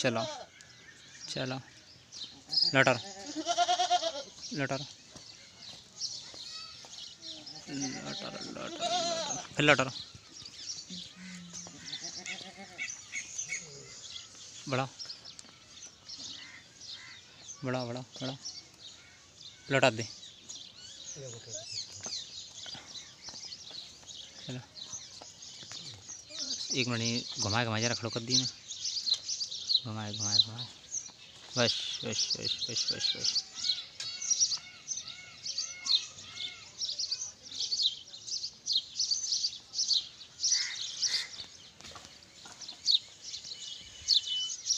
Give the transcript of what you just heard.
चलो। चलो। लटर। लटर। लटर लटर फिर लटर। बड़ा बड़ा बड़ा बड़ा लटा दे। चलो। एक मिनट घुमाए घुमाए जरा कर दी ना। Давай, давай, давай. Вось, вось, вось, вось, вось, вось.